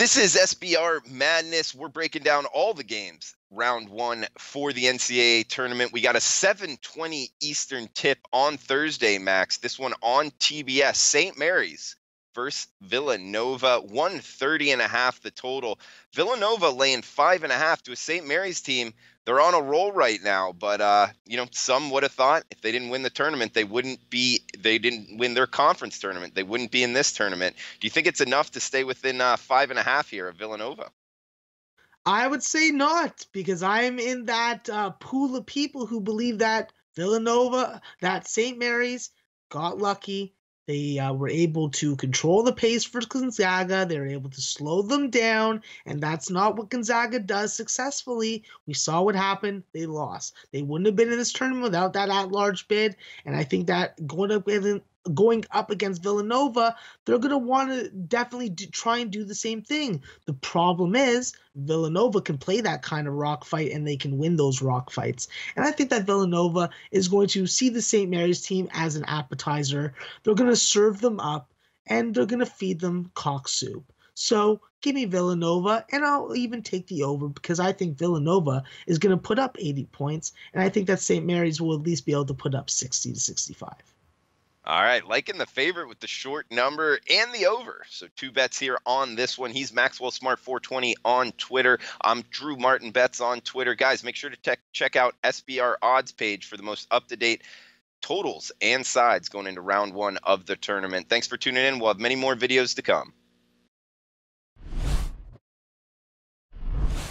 This is SBR Madness. We're breaking down all the games round one for the NCAA tournament. We got a 7:20 Eastern tip on Thursday, Max. This one on TBS. St. Mary's versus Villanova. 130 and a half the total. Villanova laying five and a half to a St. Mary's team they're on a roll right now. But uh, you know, some would have thought if they didn't win the tournament, they wouldn't be. They didn't win their conference tournament. They wouldn't be in this tournament. Do you think it's enough to stay within uh, five and a half here of Villanova? I would say not, because I'm in that uh, pool of people who believe that Villanova, that St. Mary's got lucky they uh, were able to control the pace for Gonzaga. They were able to slow them down, and that's not what Gonzaga does successfully. We saw what happened. They lost. They wouldn't have been in this tournament without that at-large bid, and I think that going up going up against Villanova, they're going to want to definitely do, try and do the same thing. The problem is Villanova can play that kind of rock fight and they can win those rock fights. And I think that Villanova is going to see the St. Mary's team as an appetizer. They're going to serve them up and they're going to feed them cock soup. So give me Villanova, and I'll even take the over because I think Villanova is going to put up 80 points, and I think that St. Mary's will at least be able to put up 60 to 65. All right, liking the favorite with the short number and the over. So two bets here on this one. He's Maxwell Smart 420 on Twitter. I'm Drew Martin Bets on Twitter. Guys, make sure to te- check out SBR odds page for the most up to date totals and sides going into round one of the tournament. Thanks for tuning in. We'll have many more videos to come.